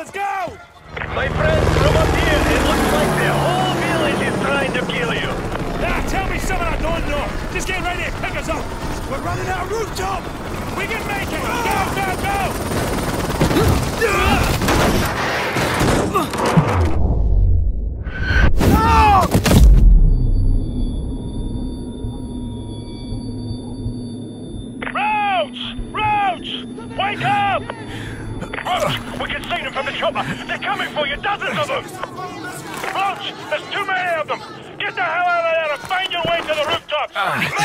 let's go! My friend, from up here, it looks like the whole village is trying to kill you. Ah, tell me something I don't know. Just get ready to pick us up. We're running out of rooftop. We can make it. Go, go, go! Roach! Roach! Wake up! Roach, we can see them from the chopper. They're coming for you, dozens of them. Roach, there's too many of them. Get the hell out of there and find your way to the rooftops. Ah.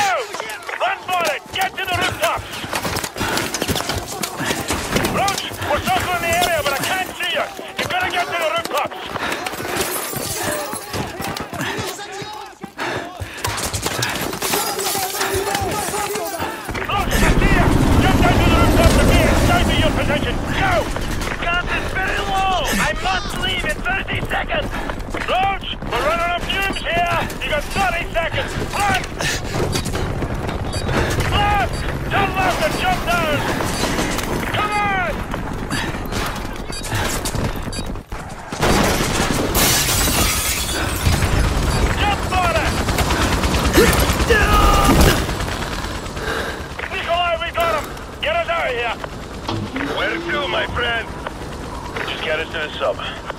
30 seconds. Roach, we're running on fumes here. You got 30 seconds. Run! Left! Turn left and jump down! Come on! It! Nikolai, we got him! Get us out of here! Where to, my friend? Just get us to the sub.